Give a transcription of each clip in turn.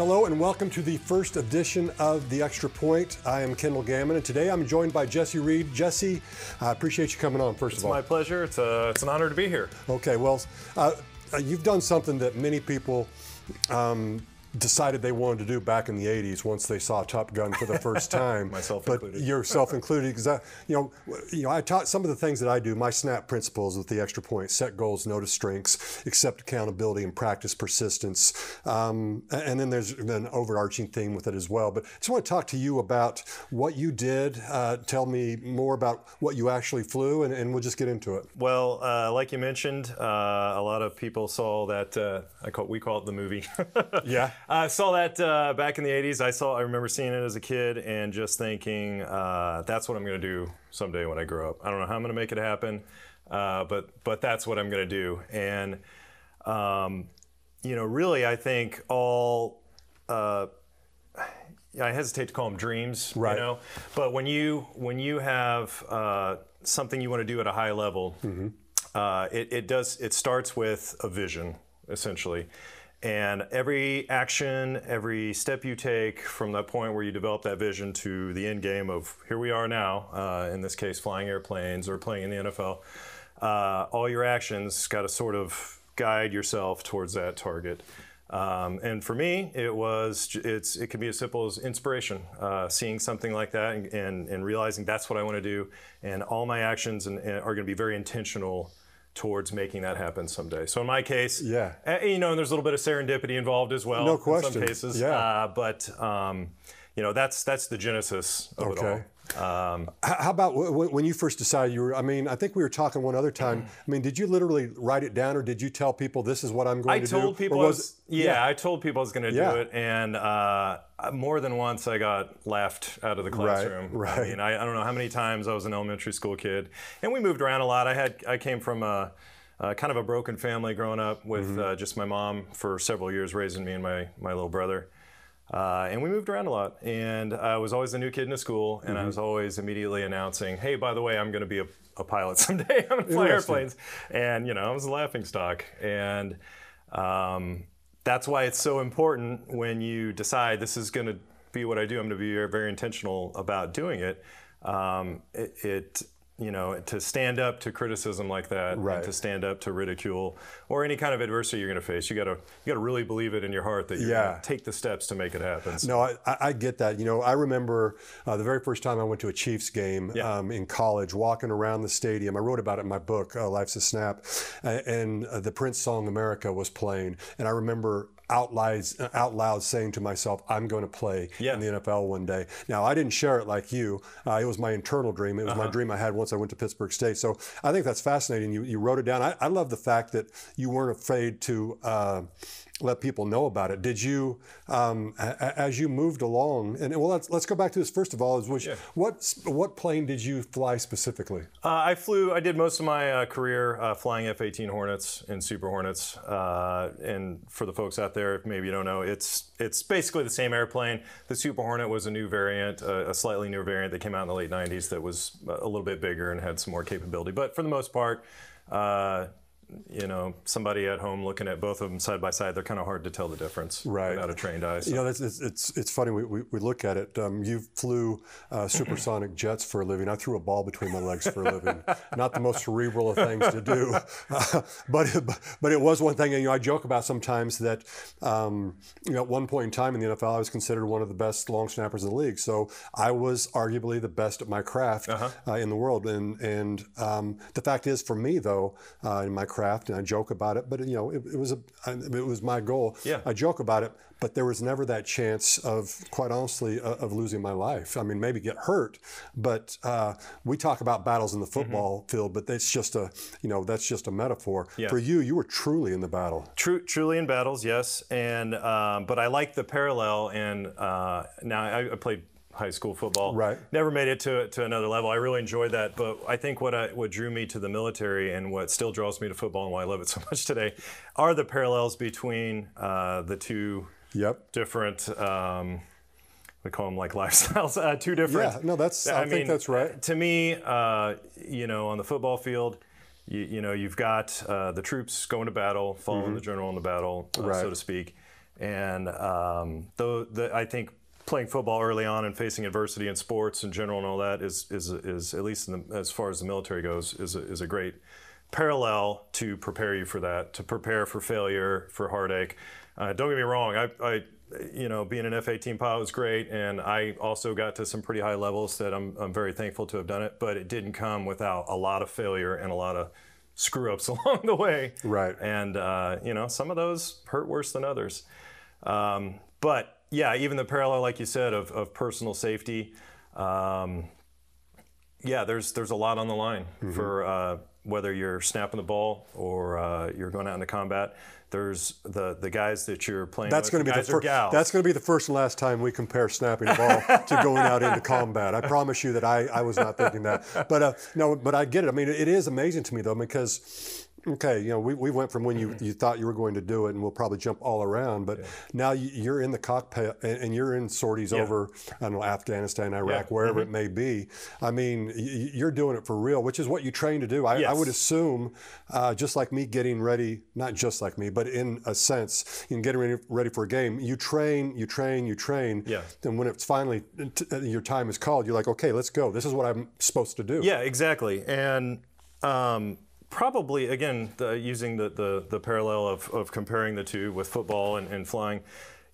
Hello and welcome to the first edition of The Extra Point. I am Kendall Gammon, and today I'm joined by Jesse Reed. Jesse, I appreciate you coming on, first it's of all. It's my pleasure. It's, a, it's an honor to be here. Okay, well, uh, you've done something that many people um, decided they wanted to do back in the 80s once they saw Top Gun for the first time. Myself but included. yourself included, because you know, you know, I taught some of the things that I do. My SNAP principles with the extra point: set goals, notice strengths, accept accountability, and practice persistence. Um, and then there's an overarching theme with it as well. But I just want to talk to you about what you did. Uh, tell me more about what you actually flew, and, and we'll just get into it. Well, uh, like you mentioned, uh, a lot of people saw that. uh, I call we call it the movie. Yeah. I saw that uh, back in the '80s. I saw. I remember seeing it as a kid and just thinking, uh, "That's what I'm going to do someday when I grow up." I don't know how I'm going to make it happen, uh, but but that's what I'm going to do. And um, you know, really, I think all. Uh, I hesitate to call them dreams, Right. you know, but when you when you have uh, something you want to do at a high level, uh, it, it does it starts with a vision essentially, and every action, every step you take from that point where you develop that vision to the end game of here we are now, uh, in this case, flying airplanes or playing in the NFL, uh, all your actions got to sort of guide yourself towards that target. Um, and for me, it was it's it can be as simple as inspiration, uh, seeing something like that and, and, and realizing that's what I want to do, and all my actions and, and are going to be very intentional towards making that happen someday. So in my case, Yeah. uh, you know, and there's a little bit of serendipity involved as well. No In question. some cases, Yeah. uh, but um, you know, that's that's the genesis of Okay. it all. Um, How about w- w- when you first decided you were? I mean, I think we were talking one other time. I mean, did you literally write it down, or did you tell people this is what I'm going I to do? I told people, was was, yeah, I told people I was going to Yeah. do it, and uh, more than once I got laughed out of the classroom. right. right. I mean, I, I don't know how many times I was an elementary school kid, and we moved around a lot. I had, I came from a, a kind of a broken family growing up with Mm-hmm. uh, just my mom for several years raising me and my my little brother. Uh, and we moved around a lot, and I was always the new kid in the school, and I Mm-hmm. was always immediately announcing, "Hey, by the way, I'm going to be a, a pilot someday. I'm going to fly airplanes." And you know, I was a laughing stock, and um, that's why it's so important when you decide this is going to be what I do. I'm going to be very intentional about doing it. Um, it, it you know, to stand up to criticism like that, Right. to stand up to ridicule or any kind of adversity you're going to face, you got to you got to really believe it in your heart that you're Yeah. take the steps to make it happen. So- No, I, I get that. You know, I remember uh, the very first time I went to a Chiefs game Yeah. um, in college, walking around the stadium. I wrote about it in my book, uh, Life's a Snap, uh, and uh, the Prince song "America" was playing, and I remember out loud, out loud saying to myself, "I'm going to play Yeah. in the NFL one day." Now, I didn't share it like you. Uh, it was my internal dream. It was Uh-huh. my dream I had once I went to Pittsburg State. So I think that's fascinating. You you wrote it down. I, I love the fact that you weren't afraid to. Uh, let people know about it. Did you, um, as you moved along, and well, let's let's go back to this first of all. Is which what what plane did you fly specifically? Uh, I flew. I did most of my uh, career uh, flying F-18 Hornets and Super Hornets. Uh, and for the folks out there, if maybe you don't know, it's it's basically the same airplane. The Super Hornet was a new variant, uh, a slightly newer variant that came out in the late '90s that was a little bit bigger and had some more capability. But for the most part. Uh, you know, somebody at home looking at both of them side by side, they're kind of hard to tell the difference Right. without a trained eye. so- You know, it's, it's it's funny. We, we, we look at it. Um, you flew uh, supersonic jets for a living. I threw a ball between my legs for a living. Not the most cerebral of things to do, uh, but it, but it was one thing. And, you know, I joke about sometimes that um, you know at one point in time in the NFL, I was considered one of the best long snappers in the league. So I was arguably the best at my craft uh in the world. And and um, the fact is, for me though, uh, in my craft, and I joke about it, but you know, it, it was a it was my goal. Yeah. I joke about it, but there was never that chance of, quite honestly, uh, of losing my life. I mean, maybe get hurt, but uh, we talk about battles in the football field, but that's just a, you know, that's just a metaphor. Mm-hmm. Yeah. For you, you were truly in the battle. True, truly in battles, yes, and um, but I like the parallel. And uh, now I, I played high school football. Right. Never made it to to another level. I really enjoyed that, but I think what I, what drew me to the military and what still draws me to football and why I love it so much today are the parallels between uh, the two Yep. different. Um, we call them like lifestyles. Uh, two different. Yeah, no, that's- I think that's right. To me, uh, you know, on the football field, you, you know, you've got uh, the troops going to battle, following the general in the battle, uh, Mm-hmm. Right. so to speak. And um, though the, I think playing football early on and facing adversity in sports in general and all that is is, is at least the, as far as the military goes is a, is a great parallel to prepare you for that, to prepare for failure, for heartache. Uh, don't get me wrong, I, I, you know, being an F-18 pilot was great, and I also got to some pretty high levels that I'm, I'm very thankful to have done it. But it didn't come without a lot of failure and a lot of screw ups along the way. Right. And uh, you know, some of those hurt worse than others. Um, but yeah, even the parallel, like you said, of, of personal safety. Um, yeah, there's there's a lot on the line mm-hmm. for uh, whether you're snapping the ball or uh, you're going out into combat. There's the the guys that you're playing. That's going to be the first. That's going to be the first and last time we compare snapping the ball to going out into combat. I promise you that I, I was not thinking that. But uh, no, but I get it. I mean, it is amazing to me though because Okay, you know, we, we went from when you, you thought you were going to do it, and we'll probably jump all around, but now you, are in the cockpit and, you're in sorties yeah. over, I don't know, Afghanistan, Iraq, yeah. wherever mm-hmm. it may be. I mean, you're doing it for real, which is what you train to do. I, yes. I would assume, uh, just like me getting ready, not just like me, but in a sense, in getting ready, ready for a game, you train, you train, you train. Yeah. And when it's finally t- uh, your time is called, you're like, okay, let's go. This is what I'm supposed to do. Yeah, exactly. And, um, probably again the, using the, the, the, parallel of, of comparing the two with football and, and flying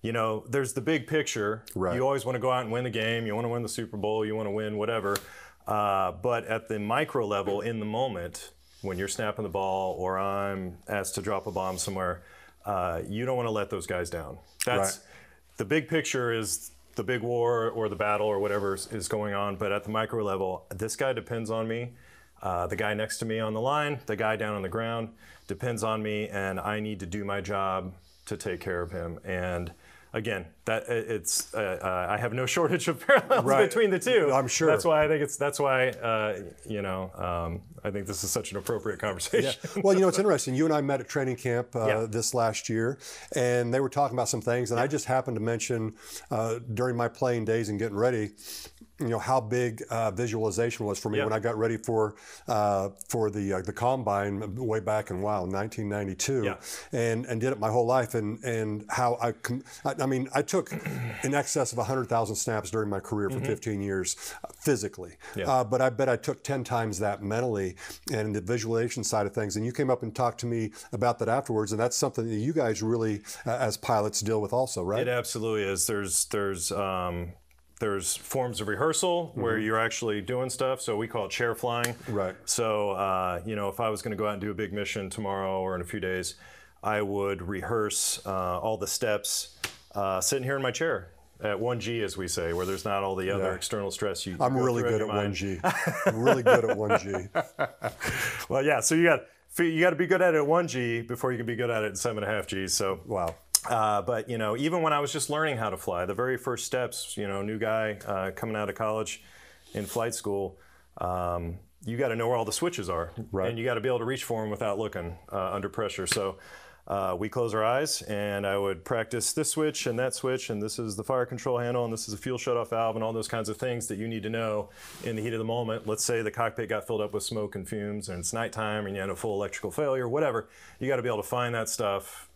you know there's the big picture. Right. you always want to go out and win the game. You want to win the super bowl. You want to win whatever. Uh, but at the micro level in the moment when you're snapping the ball or i'm asked to drop a bomb somewhere uh, you don't want to let those guys down. That's right. the big picture is the big war or the battle or whatever is, is going on. But at the micro level this guy depends on me uh, the guy next to me on the line, the guy down on the ground depends on me, and I need to do my job to take care of him. And again, that it's uh, uh, I have no shortage of parallels right. between the two. I'm sure. That's why I think it's that's why uh, you know um, I think this is such an appropriate conversation. Yeah. Well, you know it's interesting. You and I met at training camp uh, yeah. this last year, and they were talking about some things, and yeah. I just happened to mention uh, during my playing days and getting ready you know how big uh, visualization was for me when I got ready for uh, for the uh, the combine way back in wow 1992 yeah. and and did it my whole life and and how I I, I mean I took in excess of 100,000 snaps during my career for mm-hmm. 15 years uh, physically yeah. Uh, but I bet I took 10 times that mentally and the visualization side of things and you came up and talked to me about that afterwards and that's something that you guys really uh, as pilots deal with also right it absolutely is there's there's um, there's forms of rehearsal mm-hmm. where you're actually doing stuff. So we call it chair flying. Right. So uh, you know, if I was going to go out and do a big mission tomorrow or in a few days, I would rehearse uh, all the steps uh, sitting here in my chair at 1G, as we say, where there's not all the other yeah. external stress you. I'm really good at 1G. I'm really good at 1G. well, yeah. So you got you got to be good at it at 1G before you can be good at it at seven and a half G. So wow. Uh, but you know, even when I was just learning how to fly, the very first steps, you know, new guy uh, coming out of college in flight school, um, you got to know where all the switches are, right. and you got to be able to reach for them without looking uh, under pressure. So. Uh, we close our eyes, and I would practice this switch and that switch, and this is the fire control handle, and this is a fuel shutoff valve, and all those kinds of things that you need to know in the heat of the moment. Let's say the cockpit got filled up with smoke and fumes, and it's nighttime, and you had a full electrical failure, whatever. You got to be able to find that stuff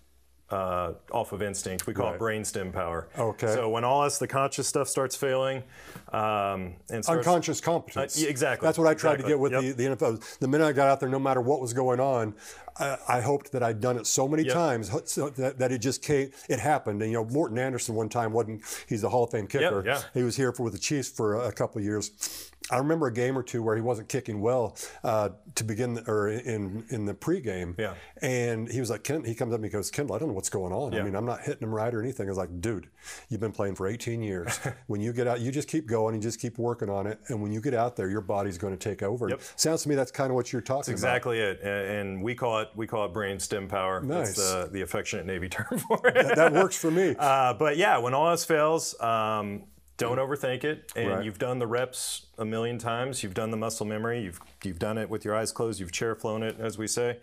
uh, off of instinct. We call right. it brainstem power. Okay. So when all this the conscious stuff starts failing, um, and starts, unconscious competence. Uh, exactly. That's what I tried exactly. to get with yep. the, the NFL. The minute I got out there, no matter what was going on, I, I hoped that I'd done it so many yep. times so that, that, it just came. It happened. And you know, Morten Andersen one time wasn't. He's the Hall of Fame kicker. Yep, yeah. He was here for with the Chiefs for a, a couple of years I remember a game or two where he wasn't kicking well uh, to begin, the, or in in the pregame. Yeah. And he was like, Ken, he comes up and he goes, Kendall, I don't know what's going on. Yeah. I mean, I'm not hitting him right or anything. I was like, dude, you've been playing for 18 years. when you get out, you just keep going, you just keep working on it, and when you get out there, your body's going to take over. Yep. Sounds to me that's kind of what you're talking that's exactly about. Exactly it, and we call it we call it brain stem power. Nice. That's the, the affectionate Navy term for it. that, that works for me. Uh, but yeah, when all else fails. Um, don't overthink it and right. you've done the reps a million times. You've done the muscle memory. You've you've done it with your eyes closed. You've chair flown it as we say.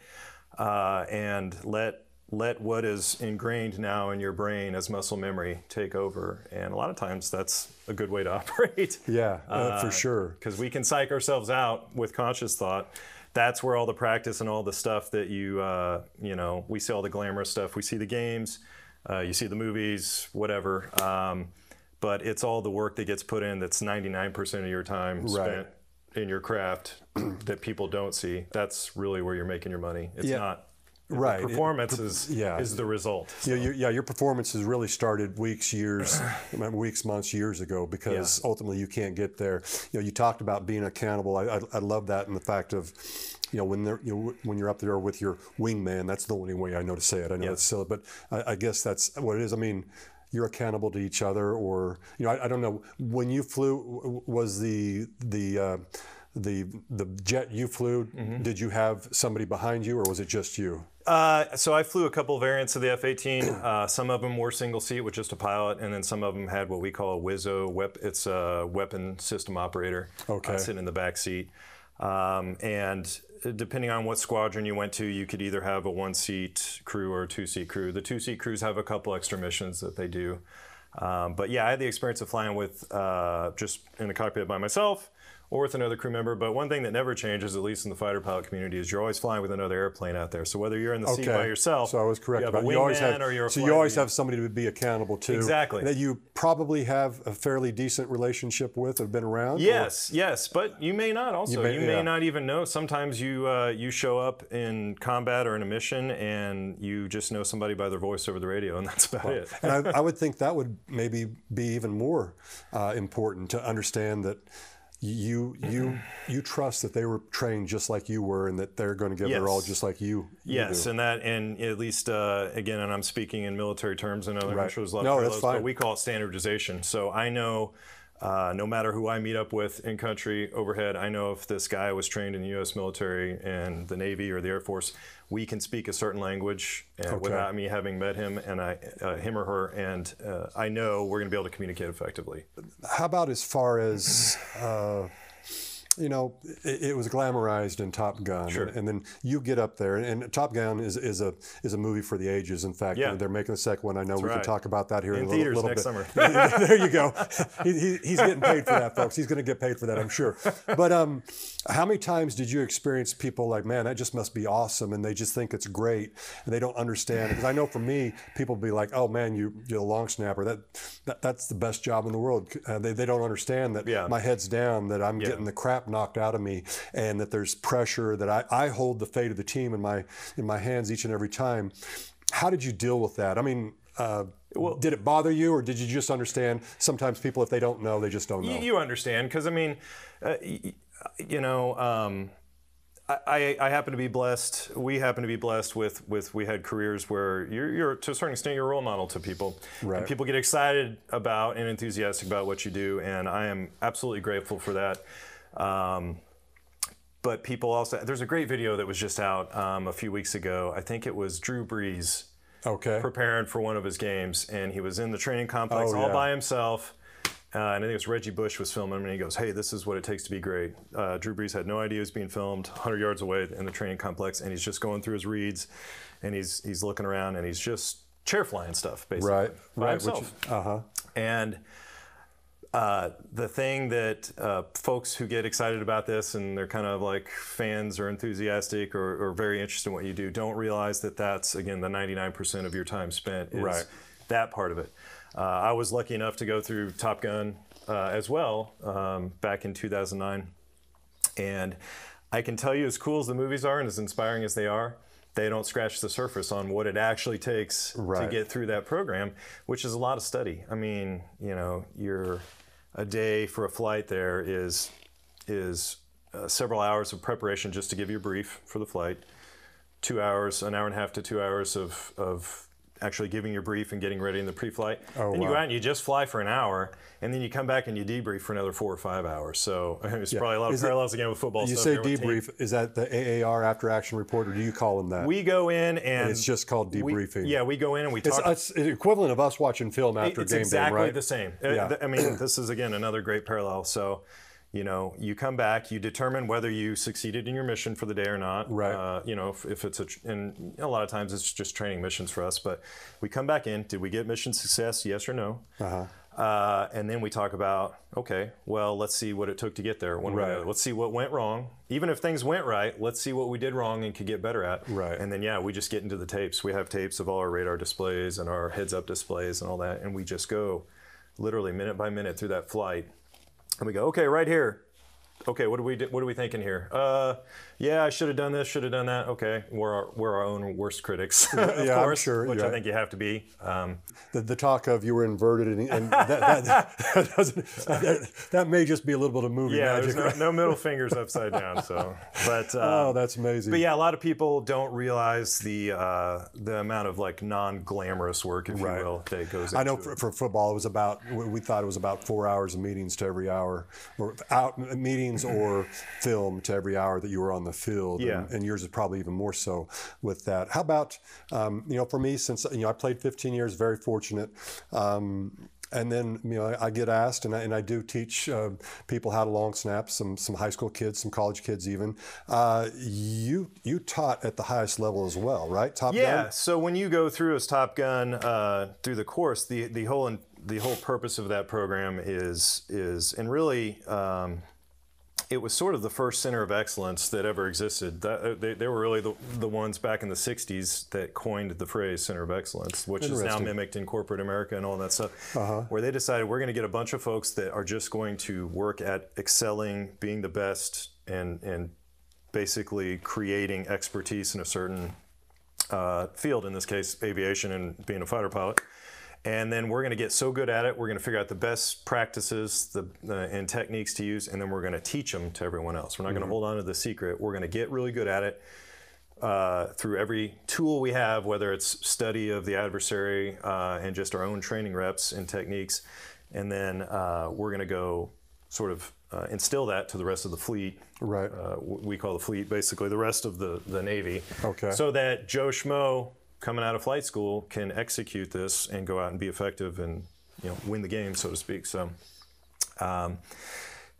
Uh, and let let what is ingrained now in your brain as muscle memory take over. And a lot of times that's a good way to operate. Yeah uh, uh, for sure. because we can psych ourselves out with conscious thought. That's where all the practice and all the stuff that you uh, you know we see all the glamorous stuff. We see the games Uh, you see the movies, whatever. Um, but it's all the work that gets put in that's 99% of your time Right. spent in your craft that people don't see. That's really where you're making your money. It's Yeah. not. Right. The performance is, yeah. is the result. Yeah, your, yeah, your performance has really started weeks, years, weeks, months, years ago because ultimately you can't get there. You know, you talked about being accountable. I, I, I love that and the fact of, you know, when they're, you know, when you're up there with your wingman. That's the only way I know to say it. I know Yeah. it's silly, but I, I guess that's what it is. I mean, you're accountable to each other, or you know, I, I don't know. When you flew, was the the uh, the the jet you flew? Mm-hmm. Did you have somebody behind you, or was it just you? Uh, so I flew a couple variants of the F-18. Uh, some of them were single seat with just a pilot, and then some of them had what we call a WISO. Wep- it's a weapon system operator. Okay. Uh, sitting in the back seat. Um, and depending on what squadron you went to, you could either have a one-seat crew or a two-seat crew. The two-seat crews have a couple extra missions that they do. Um, but yeah, I had the experience of flying with uh, just in the cockpit by myself or with another crew member. But one thing that never changes, at least in the fighter pilot community, is you're always flying with another airplane out there. So whether you're in the seat by yourself, So I was correct you have you always have or you're a so you always have somebody to be accountable to. Exactly. That you probably have a fairly decent relationship with, have been around. or- Yes, yes, but you may not. Also, you may- may, yeah. not even know. Sometimes you uh, you show up in combat or in a mission, and you just know somebody by their voice over the radio, and that's about it. and I, I would think that would maybe be even more uh, important to understand that you you you trust that they were trained just like you were, and that they're going to give their all just like you. you Yes, do. and that, and at least uh, again, and I'm speaking in military terms. and other Right. a No, that's fine. but we call it standardization. So I know, uh, no matter who I meet up with in country overhead, I know if this guy was trained in the U.S. military and the Navy or the Air Force, we can speak a certain language uh, without me having met him and I, uh, him or her, and uh, I know we're going to be able to communicate effectively. How about as far as uh, you know, it, it was glamorized in Top Gun, Sure. and, and then you get up there, and, and Top Gun is, is a is a movie for the ages. In fact, Yeah. they're making the second one. I know we can talk about that here in, In a little, little next bit. summer. there you go. He, he, he's getting paid for that, folks. He's going to get paid for that, I'm sure. But um, how many times did you experience people like, man, that just must be awesome, and they just think it's great, and they don't understand? Because I know for me, people be like, oh man, you you're a long snapper. That, that that's the best job in the world. Uh, they, they don't understand that Yeah. my head's down, that I'm getting the crap knocked out of me, and that there's pressure. That I, I hold the fate of the team in my in my hands each and every time. How did you deal with that? I mean. Uh, did it bother you, or did you just understand? Sometimes people, if they don't know, they just don't know. You, understand, because I mean, uh, you know, um, I, I, I happen to be blessed. We happen to be blessed with with we had careers where you're, you're to a certain extent you're a role model to people, Right. and people get excited about and enthusiastic about what you do, and I am absolutely grateful for that. Um, but people also there's a great video that was just out um, a few weeks ago. I think it was Drew Brees okay. preparing for one of his games, and he was in the training complex Oh, all yeah. by himself. Uh, and I think it was Reggie Bush was filming him, and he goes, "Hey, this is what it takes to be great." Uh, Drew Brees had no idea he was being filmed, 100 yards away in the training complex, and he's just going through his reads, and he's he's looking around, and he's just chair flying stuff, basically, Right. by right. himself. Uh huh. And uh, the thing that uh, folks who get excited about this and they're kind of like fans or enthusiastic or, or very interested in what you do don't realize that that's, again, the 99% of your time spent is Right. that part of it. Uh, I was lucky enough to go through Top Gun uh, as well um, back in 2009. And I can tell you, as cool as the movies are and as inspiring as they are, they don't scratch the surface on what it actually takes Right. to get through that program, which is a lot of study. I mean, you know, you're a day for a flight there is is uh, several hours of preparation just to give you a brief for the flight, two hours, an hour and a half to two hours of of actually giving your brief and getting ready in the pre-flight. Oh, then you go out and you just fly for an hour, and then you come back and you debrief for another four or five hours. So there's probably a lot of Is it- parallels again with football. You say here with team. debrief. Is that the AAR after action report, or do you call them that? We go in and it's just called we- debriefing. yeah, we go in and we It's, talk. it's the equivalent of us watching film after it's game exactly day, right? Exactly the same. Uh, Yeah. I mean, this is again another great parallel. So, you know, you come back, you determine whether you succeeded in your mission for the day or not. Right. Uh, you know, if, if it's a, tr- and a lot of times it's just training missions for us. But we come back in. Did we get mission success? Yes or no? Uh-huh. Uh, and then we talk about, okay, well, let's see what it took to get there. One way or Right. Let's see what went wrong. Even if things went right, let's see what we did wrong and could get better at. Right. And then, yeah, we just get into the tapes. We have tapes of all our radar displays and our heads up displays and all that. And we just go literally minute by minute through that flight. And we go, okay, right here. Okay, what are we what are we thinking here? Uh, yeah, I should have done this, should have done that. Okay, we're our, we're our own worst critics, of Yeah, I'm course, sure, which yeah. I think you have to be. Um, The, the talk of you were inverted, and, and that, that, that, doesn't, that, that may just be a little bit of movie yeah, magic. right? no, no middle fingers upside down. So, but uh, Oh, that's amazing. But yeah, a lot of people don't realize the uh, the amount of like non-glamorous work, if Right. you will, that goes. Into I know for, for football, it was about we we thought it was about four hours of meetings to every hour, or out meetings or film to every hour that you were on the field. Yeah. And, and yours is probably even more so with that. How about um, you know for me since you know I played 15 years, very fortunate. Um, and then you know I, I get asked, and I, and I do teach uh, people how to long snap. Some some high school kids, some college kids, even. Uh, you you taught at the highest level as well, right? Top Yeah. Gun. So when you go through as Top Gun uh, through the course, the the whole the whole purpose of that program is is and really. Um, it was sort of the first center of excellence that ever existed. That, uh, they, they were really the, the ones back in the 60s that coined the phrase center of excellence, which is now mimicked in corporate America and all that stuff. Where they decided we're going to get a bunch of folks that are just going to work at excelling, being the best, and, and basically creating expertise in a certain uh, field, in this case, aviation and being a fighter pilot. And then we're going to get so good at it, we're going to figure out the best practices the, uh, and techniques to use, and then we're going to teach them to everyone else. We're not going to hold on to the secret. We're going to get really good at it uh, through every tool we have, whether it's study of the adversary uh, and just our own training reps and techniques. And then uh, we're going to go sort of uh, instill that to the rest of the fleet. Right. Uh, we call the fleet basically the rest of the, the Navy. Okay. So that Joe Schmo coming out of flight school can execute this and go out and be effective and you know win the game, so to speak. So. Um,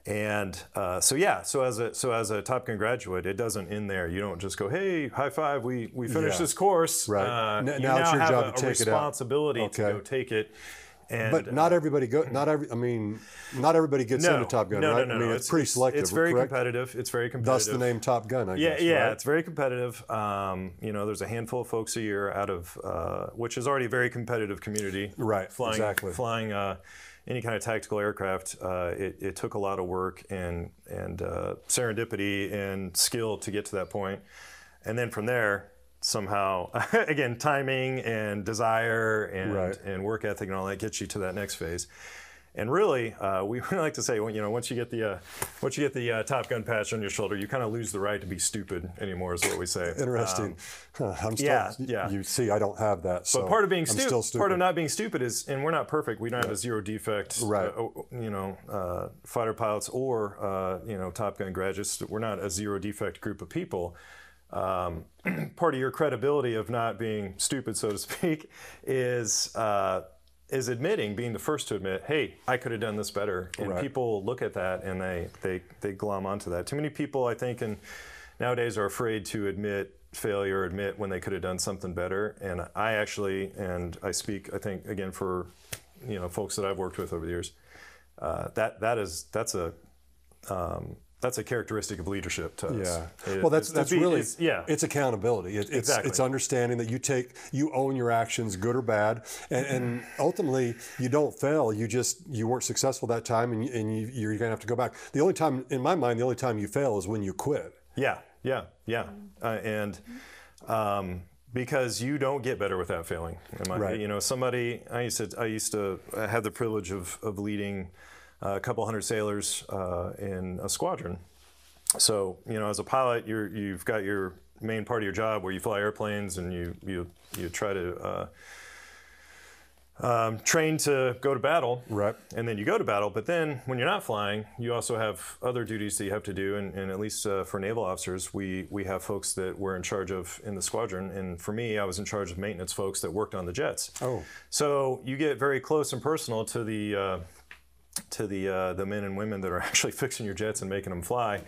and uh, so yeah, so as a so as a Top Gun graduate, it doesn't end there. You don't just go, "Hey, high five, we we finished Yeah. this course." Right. Uh, N- you now it's your job a, to a take it out. responsibility to Okay. go take it. And, But not everybody go. Not every. I mean, not everybody gets no, into Top Gun, no, right? No, no, I mean, no. it's, pretty selective. It's very correct? competitive. It's very Thus competitive. the name Top Gun. I Yeah, guess. yeah, right? it's very competitive. Um, you know, there's a handful of folks a year out of uh, which is already a very competitive community. Right, Flying, exactly. Flying uh, any kind of tactical aircraft, uh, it, it took a lot of work and and uh, serendipity and skill to get to that point, and then from there. Somehow, again, timing and desire and Right. and work ethic and all that gets you to that next phase. And really, uh, we like to say, well, you know, once you get the uh, once you get the uh, Top Gun patch on your shoulder, you kind of lose the right to be stupid anymore. Is what we say. Interesting. Huh, I'm still, Um, yeah, yeah. You see, I don't have that. So But part of being stu- still stupid. part of not being stupid is, and we're not perfect. We don't have a zero defect, Right. uh, you know, uh, fighter pilots or uh, you know Top Gun graduates. We're not a zero defect group of people. Um, part of your credibility of not being stupid, so to speak, is uh, is admitting, being the first to admit, hey, I could have done this better. And Right. people look at that and they they they glom onto that. Too many people, I think, and nowadays are afraid to admit failure, admit when they could have done something better. And I actually, and I speak, I think, again for you know folks that I've worked with over the years. Uh, that that is that's a um, that's a characteristic of leadership to us. Yeah. It- well, that's that's be- really it's- yeah. It's accountability. It, it's Exactly. it's understanding that you take you own your actions, good or bad, and, and ultimately you don't fail. You just you weren't successful that time, and, and you, you're going to have to go back. The only time, in my mind, the only time you fail is when you quit. Yeah, yeah, yeah, uh, and um, because you don't get better without failing. Am I, Right. You know, somebody I used to I used to I had the privilege of of leading a couple hundred sailors uh, in a squadron. So you know, as a pilot, you're you've got your main part of your job where you fly airplanes and you you you try to. Uh, um, train to go to battle, Right. and then you go to battle. But then, when you're not flying, you also have other duties that you have to do. And, and at least uh, for naval officers, we we have folks that we're in charge of in the squadron. And for me, I was in charge of maintenance folks that worked on the jets. Oh. So you get very close and personal to the uh, to the uh, the men and women that are actually fixing your jets and making them fly.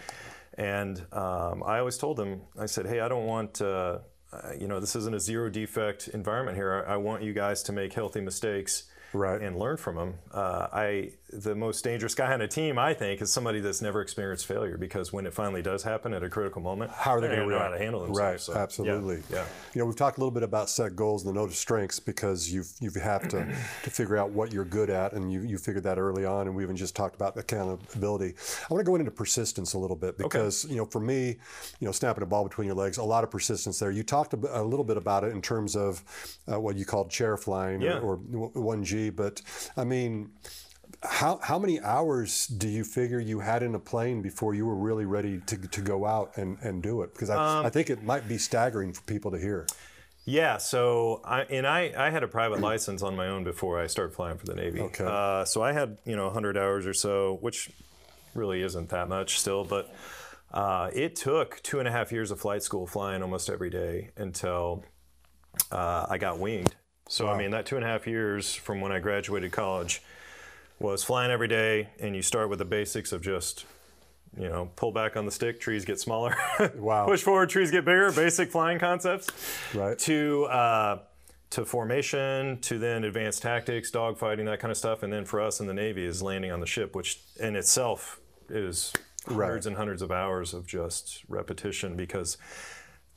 And um, I always told them, I said, hey, I don't want. Uh, uh, you know, this isn't a zero defect environment here. I, I want you guys to make healthy mistakes Right. and learn from them. Uh, I the most dangerous guy on a team, I think, is somebody that's never experienced failure because when it finally does happen at a critical moment, How are they going to know how to handle themselves. Right, So, absolutely. Yeah. You know, we've talked a little bit about set goals and the note of strengths because you've you have to to figure out what you're good at, and you you figured that early on. And we even just talked about accountability. I want to go into persistence a little bit because you know, for me, you know, snapping a ball between your legs, a lot of persistence there. You talked a little bit about it in terms of uh, what you called chair flying Yeah. or, or 1G, but I mean. How, how many hours do you figure you had in a plane before you were really ready to, to go out and, and do it? Because I, Um, I think it might be staggering for people to hear. Yeah, so I and I, I had a private license on my own before I started flying for the Navy. Okay. Uh, so I had you know 100 hours or so, which really isn't that much still, but uh, it took two and a half years of flight school flying almost every day until uh, I got winged. So I mean that two and a half years from when I graduated college was flying every day, and you start with the basics of just you know, pull back on the stick, trees get smaller. Wow. Push forward, trees get bigger. Basic flying concepts. Right. To uh, to formation, to then advanced tactics, dogfighting, that kind of stuff, and then for us in the Navy is landing on the ship, which in itself is Right. hundreds and hundreds of hours of just repetition because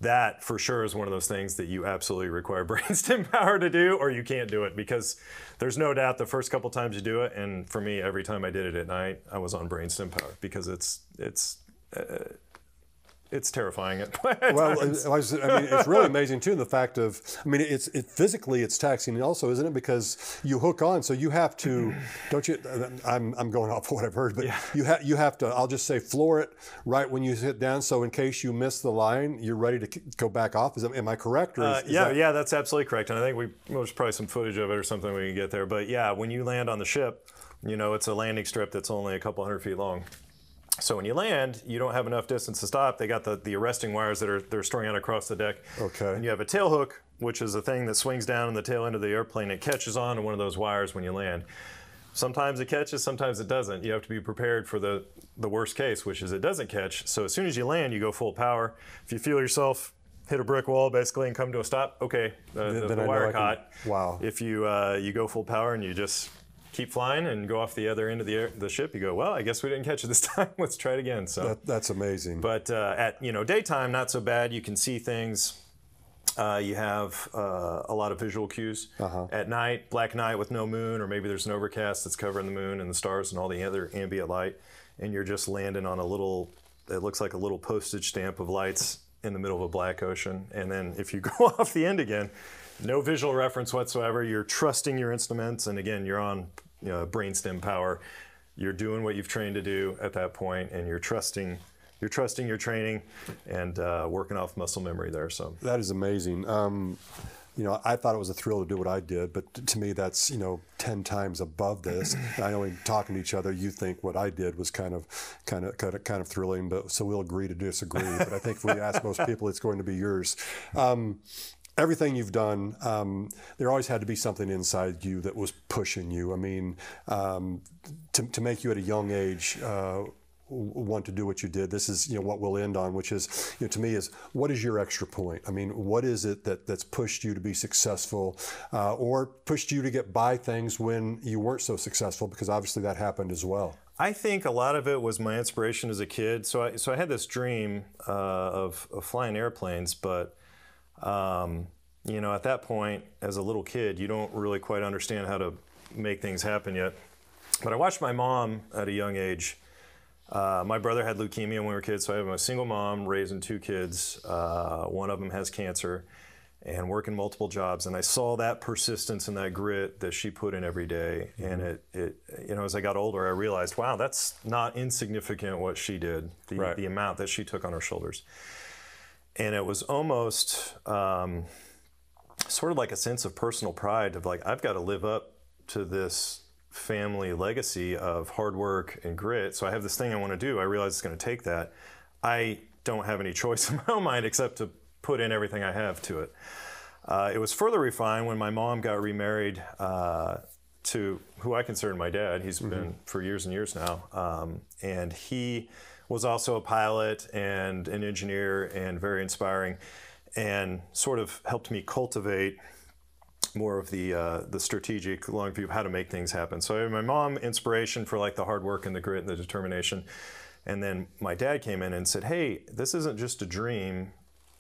that for sure is one of those things that you absolutely require brainstem power to do or you can't do it because there's no doubt the first couple times you do it and for me every time i did it at night i was on brainstem power because it's it's uh, it's terrifying at Well, times. I, was, I mean, it's really amazing too. The fact of, I mean, it's it, physically it's taxing also, isn't it? Because you hook on, so you have to, don't you? I'm, I'm going off what I've heard, but you have you have to. I'll just say floor it right when you hit down, so in case you miss the line, you're ready to go back off. Is that, am I correct? Or is, Uh, yeah, that- yeah, that's absolutely correct. And I think we well, there's probably some footage of it or something we can get there. But yeah, when you land on the ship, you know it's a landing strip that's only a couple hundred feet long. So when you land, you don't have enough distance to stop. They got the, the arresting wires that are they're string out across the deck. Okay. And you have a tail hook, which is a thing that swings down in the tail end of the airplane. It catches on to one of those wires when you land. Sometimes it catches, sometimes it doesn't. You have to be prepared for the, the worst case, which is it doesn't catch. So as soon as you land, you go full power. If you feel yourself hit a brick wall basically and come to a stop, okay, the, the, then the wire I can- caught. wow. If you uh, you go full power and you just keep flying and go off the other end of the, air, the ship, you go, well, I guess we didn't catch it this time. Let's try it again. So. That, that's amazing. But uh, at you know daytime, not so bad. You can see things. Uh, you have uh, a lot of visual cues. Uh-huh. At night, black night with no moon, or maybe there's an overcast that's covering the moon and the stars and all the other ambient light, and you're just landing on a little. It looks like a little postage stamp of lights in the middle of a black ocean. And then if you go off the end again, no visual reference whatsoever. You're trusting your instruments, and again, you're on you know, brainstem power. You're doing what you've trained to do at that point, and you're trusting. You're trusting your training and uh, working off muscle memory there. So That is amazing. Um, you know, I thought it was a thrill to do what I did, but to me, that's you know ten times above this. I know in talking to each other, you think what I did was kind of, kind of, kind of, kind of thrilling. But so we'll agree to disagree. but I think if we ask most people, it's going to be yours. Um, everything you've done, um, there always had to be something inside you that was pushing you. I mean, um, to, to make you at a young age. Uh, want to do what you did. This is you know what we'll end on, which is you know to me is what is your extra point? I mean, what is it that that's pushed you to be successful, uh, or pushed you to get by things when you weren't so successful? Because obviously that happened as well. I think a lot of it was my inspiration as a kid. So I, so I had this dream uh, of, of flying airplanes, but um, you know, at that point, as a little kid, you don't really quite understand how to make things happen yet. But I watched my mom at a young age. Uh, my brother had leukemia when we were kids, so I have a single mom raising two kids. Uh, one of them has cancer and working multiple jobs. And I saw that persistence and that grit that she put in every day. And it, it, you know, as I got older, I realized, wow, that's not insignificant what she did, the, Right. the amount that she took on her shoulders. And it was almost um, sort of like a sense of personal pride of like, I've got to live up to this family legacy of hard work and grit. So I have this thing I want to do. I realize it's going to take that. I don't have any choice in my own mind except to put in everything I have to it. Uh, it was further refined when my mom got remarried uh, to who I consider my dad. He's been for years and years now. Um, and he was also a pilot and an engineer and very inspiring and sort of helped me cultivate more of the uh, the strategic long view of how to make things happen. So my mom, inspiration for like the hard work and the grit and the determination, and then my dad came in and said, "Hey, this isn't just a dream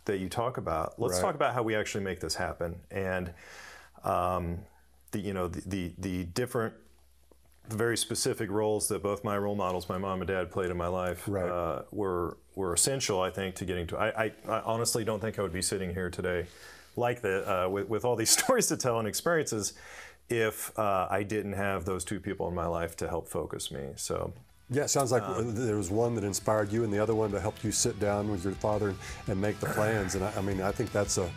that you talk about. Let's Right. talk about how we actually make this happen." And um, the you know the, the the different the very specific roles that both my role models, my mom and dad, played in my life Right. uh, were were essential. I think to getting to. I, I, I honestly don't think I would be sitting here today, like that, uh, with with all these stories to tell and experiences, if uh, I didn't have those two people in my life to help focus me. So. Yeah, it sounds like Um, there was one that inspired you, and the other one that helped you sit down with your father and, and make the plans. And I, I mean, I think that's a,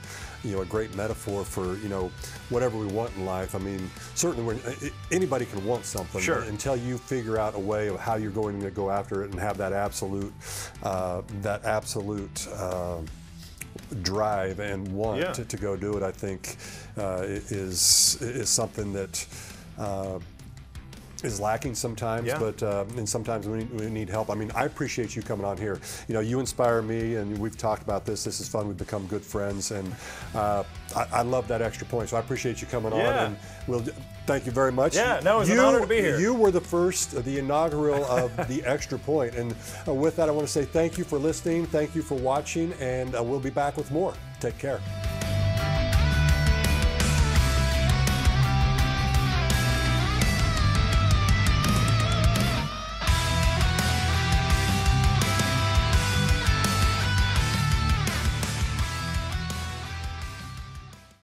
you know, a great metaphor for you know whatever we want in life. I mean, certainly when anybody can want something, Sure. until you figure out a way of how you're going to go after it and have that absolute, uh, that absolute. Uh, drive and want Yeah. to, to go do it, I think, uh, is is something that uh, is lacking sometimes, Yeah. but uh, and sometimes we, we need help. I mean, I appreciate you coming on here. You know, you inspire me, and we've talked about this. This is fun. We've become good friends, and uh, I, I love that extra point. So I appreciate you coming on, Yeah. and we'll thank you very much. Yeah, no, it was an you, honor to be here. You were the first, the inaugural of the extra point, and uh, with that, I want to say thank you for listening, thank you for watching, and uh, we'll be back with more. Take care.